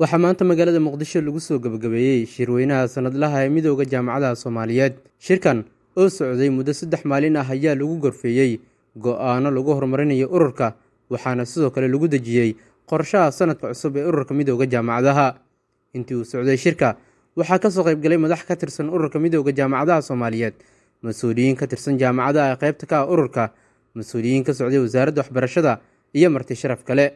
waxaa maanta magaalada muqdisho lagu soo gebagabeeyey shirweynaha sanadlaha ee midooda jaamacadaha soomaaliyeed. Shirkan oo socday muddo saddex maalin ah ayaa lagu gorfeeyey go'aano lagu horumarinayo ururka waxaana sidoo kale lagu dejiyey qorshaha sanadka cusub ee ururka midooda jaamacadaha. Intii uu socday shirka waxaa ka soo qaybgalay madax ka tirsan ururka midooda jaamacadaha soomaaliyeed mas'uuliyiin ka tirsan jaamacadaha ee qaybta ka ah ururka mas'uuliyiin ka socday wasaaradda waxbarashada iyo marti sharaf kale.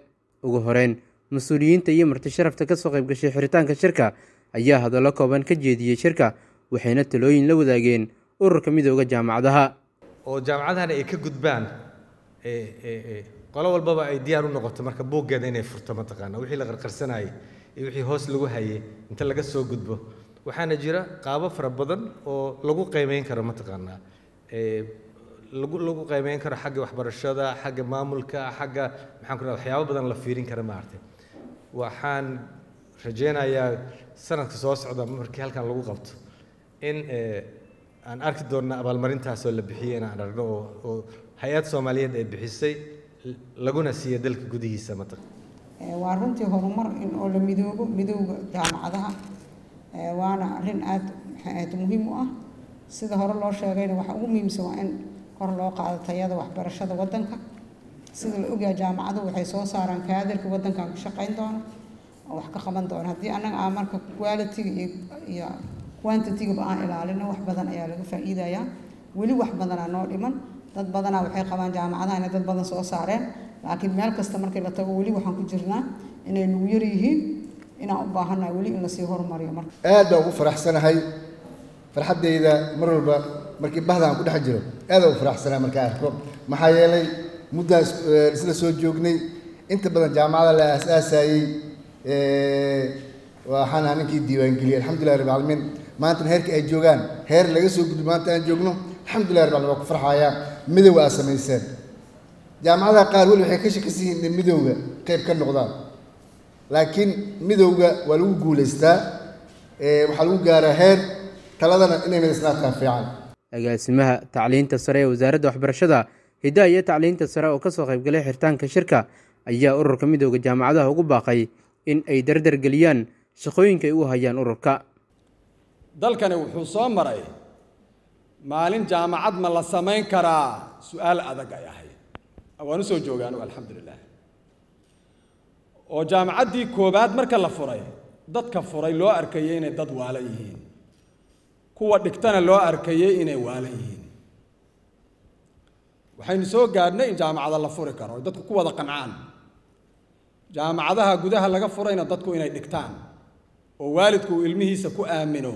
Ugu horeyn mas'uuliyiinta iyo marti sharafta ka soo qaybgashay xiritaanka shirka ayaa hadallo kooban ka jeediyey shirka waxayna talooyin la wadaageen ururka midooda jaamacadaha. oo jaamacadahana ay ka gudbaan qolo walbaba ay diyaar u noqoto marka buuggeeda inay furto mataqaana wixii la qarqarsanayay iyo wixii hoos lagu hayay inta laga soo gudbo. Waxaana jira qaabo fara badan oo lagu qiimeyn karo mataqaanaa lagu lagu qiimeyn karo xagga waxbarashada xagga maamulka xagga maxaan ku waxyaabo badan la fiirin kara maaragtay waxaan rajeynayaa sanadka soo socda markii halkan lagu qabto. In aan arki doonna abaalmarintaas oo la bixiyey inaan aragno oo hay'ad soomaaliyeed ay bixisay laguna siiya dalka gudihiisa mataqan waa runtii horumar in oo la midoobo midooda jaamacadaha. Waana arrin aad maxaad muhiim u ah. Sida hore loo sheegayna waxa ugu muhiimsan waa in kor loo qaado tayada waxbarashada waddanka sida la ogyahay jaamacaduhu waxay soo saaraan kaadirka waddankan ka shaqayn doono oo wax ka qaban doono haddii annaga aan marka quality-ga iyo quantity-gaba aan ilaalino wax badan ayaa laga faa'iidayaa. Weli wax badanaa noo dhiman. Dad badanaa waxay qabaan jaamacadaha inay dad badan soo saareen. Laakiin meel kasta markii la tago weli waxaan ku jirnaa inay nugu yar yihiin inaan u baahannahay weli in la sii horumariyo marka. Aad baan ugu faraxsanahay. Farxaddayda mar walba markii bahdan ku dhex jiro aad baan ugu faraxsanahay markaa arko. Maxaa yeelay muddaan isla soo joognay inta badan jaamacada la aasaasayey waxaan ahaa ninkii diiwaangeliyey. Alxamdulilah rabbi alamiin maantana heerka ay joogaan heer laga soo gudbo maanta aan joogno alxamdulilah rabbi alamin waa ku farxayaa. Midowga aad samayseen. Jaamacadaha qaar weli waxay ka shakisan yihiin inay midowga qayb ka noqdaan. Laakiin midowga waa lagu guulaystaa waxaa lagu gaaraa heer taladana inay midaysnaataa fiican. Agaasimaha tacliinta sare ee wasaaradda waxbarashada hiddaha iyo tacliinta sare oo ka soo qaybgalay xiritaanka shirka ayaa ururka midooda jaamacadaha ugu baaqay in ay dardar geliyaan shaqooyinka ay u hayaan ururka. Dalkani wuxuu soo maray maalin jaamacad ma la samayn karaa? Su'aal adag ay ahayd. Waan u soo joogaanu alxamdulilah oo jaamacaddii koowaad marka la furay dadka furay loo arkayey inay dad waala yihiin. Kuwa dhigtana loo arkayey inay waala yihiin waxaynu soo gaadhnay in jaamacada la furi karo oy dadku ku wada qancaan jaamacadaha gudaha laga furayna dadku inay dhigtaan oo waalidku uu ilmihiisa ku aamino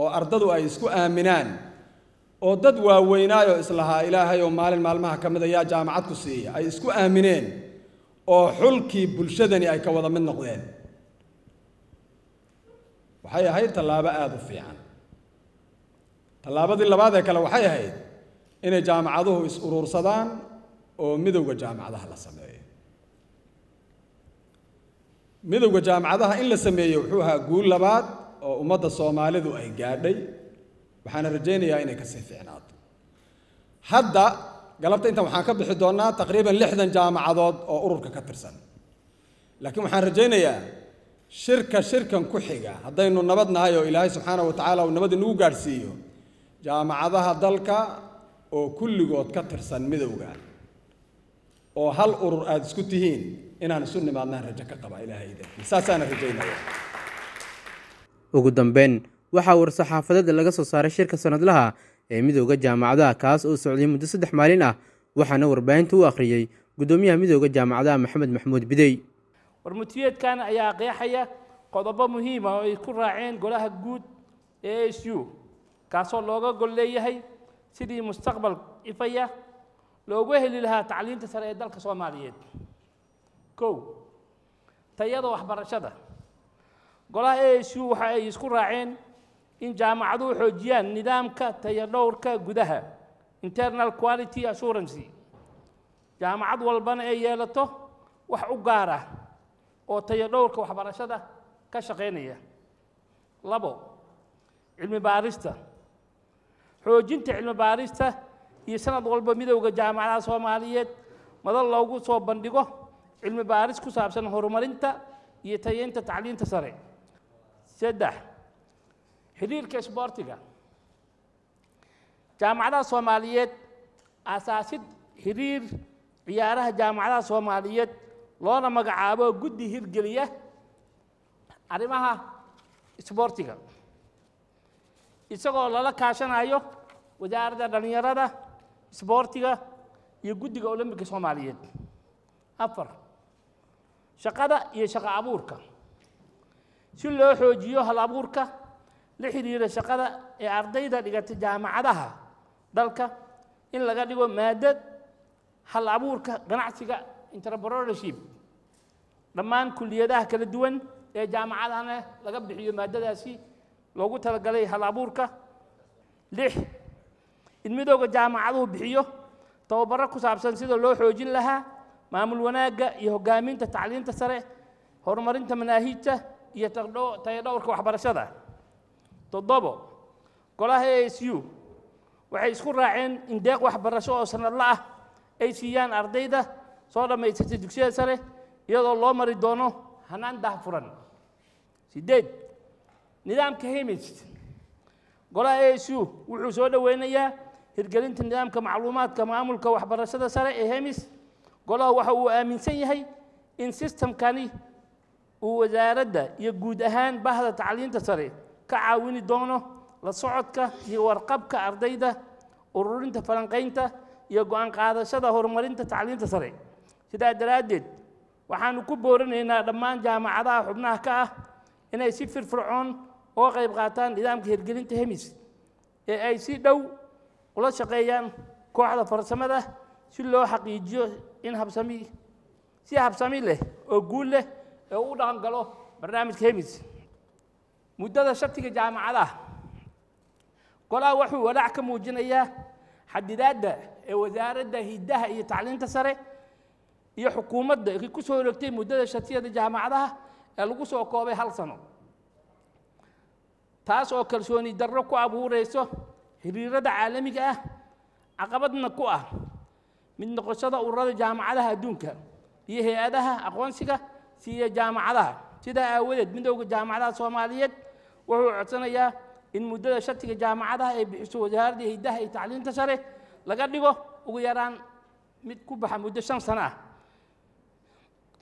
oo ardadu ay isku aaminaan oo dad waaweynaayoo islahaa ilaahay oo maalin maalmaha ka mid a yaa jaamacad ku siiya ay isku aamineen oo xulkii bulshadani ay ka wada mid noqdeen. Waxay ahayd tallaabo aada u fiican. Tallaabadii labaad ee kale waxay ahayd inay jaamacaduhu is uruursadaan oo midowda jaamacadaha la sameeyo. Midowda jaamacadaha in la sameeyo wuxuu ahaa guul labaad oo ummadda soomaalidu ay gaadhay waxaana rajaynayaa inay ka sii fiicnaato hadda galabta intan waxaan ka bixi doonnaa taqriiban lixdan jaamacadood oo ururka ka tirsan. Laakiin waxaan rajaynayaa shirka shirkan ku xiga. Haddaynu nabad nahay oo ilaahay subxaana wa tacaala uu nabad inagu gaadhsiiyo jaamacadaha dalka oo kulligood ka tirsan midowga oo hal urur aada isku tihiin inaan isu nimaadnaan rajo ka qaba ilaahay saasaana rajaynaya. Ugu dambeyn waxaa war-saxaafadeed laga soo saaray shirka sanadlaha ee midooda jaamacadaha kaas oo socday muddo saddex maalin ah waxaana warbaahinta u akhriyey guddoomiyaha midooda jaamacadaha maxamed maxamuud bidey. Warmutiyeedkan ayaa qeexaya qodobo muhiima oo ay ku raaceen golaha guud ee s u kaasoo looga gol leeyahay sidii mustaqbal ifaya loogu heli lahaa tacliinta sare ee dalka soomaaliyeed. Kow tayada waxbarashada. Golaha a s u waxa ay isku raaceen in jaamacaduhu xoojiyaan nidaamka tayadhowrka gudaha internal quality assurancy jaamacad walbana ay yeelato wax u gaar ah oo tayadhowrka waxbarashada ka shaqaynaya labo cilmi baarista xoojinta cilmi baarista iyo sanad walba midowda jaamacadaha soomaaliyeed. Madal loogu soo bandhigo cilmi baaris ku saabsan horumarinta iyo tayeynta tacliinta sare. Saddex xiriirka isboortiga. Jaamacadaha soomaaliyeed asaasid xiriir ciyaaraha jaamacadaha soomaaliyeed loona magacaabo guddi hirgeliya arrimaha isboortiga isagoo lala kaashanayo wasaaradda dhallinyarada isboortiga iyo guddiga olambika soomaaliyeed. Afar shaqada iyo shaqo abuurka. Si loo xoojiyo hal abuurka la xidhiira shaqada ee ardayda dhigata jaamacadaha dalka in laga dhigo maadad hal abuurka ganacsiga entrepreneurship. Dhammaan kulliyadaha kala duwan ee jaamacadahana laga bixiyo maadadaasi loogu talagalay hal abuurka? Lix. In midooda jaamacaduhu bixiyo tababaro ku saabsan sida loo xoojin lahaa maamul wanaagga iyo hoggaaminta tacliinta sare horumarinta manaahiijta iyo tayadhowrka waxbarashada. Toddobo. Golaha a s u. Waxay isku raaceen in deeq waxbarasho oo sanadla ah ay siiyaan ardayda soo dhammaysatay dugsiyada sare iyadoo loo mari doono hanaan dahfuran siddeed nidaamka hemis golaha a s u wuxuu soo dhoweynayaa hirgelinta nidaamka macluumaadka maamulka waxbarashada sare ee hemis golaha waxa uu aaminsan yahay in sistamkani uu wasaaradda iyo guud ahaan bahda tacliinta sare ka caawini doono la socodka iyo warqabka ardayda ururinta falanqaynta iyo go'aan qaadashada horumarinta tacliinta sare. Sidaa daraaddeed waxaanu ku boorinaynaa dhammaan jaamacadaha xubnaha ka ah inay si firfircoon oo qayb qaataan nidaamka hirgelinta hemis ee ay si dhow ula shaqeeyaan kooxda farsamada si loo xaqiijiyo in habsami si habsami leh oo guul leh ee u dhaqan galo barnaamijka hemis. Muddada shatiga jaamacadaha golaha wuxuu walaac ka muujinayaa xadidaadda ee wasaaradda hiddaha iyo tacliinta sare iyo xukuumadda ku soo wareegtay muddada shatiyada jaamacadaha ee lagu soo koobay hal sano taas oo kalsooni darro ku abuurayso xiriirada caalamiga ah caqabadna ku ah. Mid noqoshada ururada jaamacadaha adduunka iyo hay'adaha aqoonsiga siiya jaamacadaha. Sidaa aawadeed midowda jaamacadaha soomaaliyeed wuxuu codsanayaa in muddada shatiga jaamacadaha ay bixiso wasaaradda hiddaha iyo tacliinta sare laga dhigo ugu yaraan mid ku baxa muddo shan sano ah.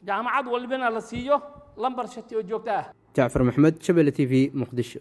Jaamacad walbana la siiyo lambar shati oo joogto ah. Jacfar maxmed shabelle t v muqdisho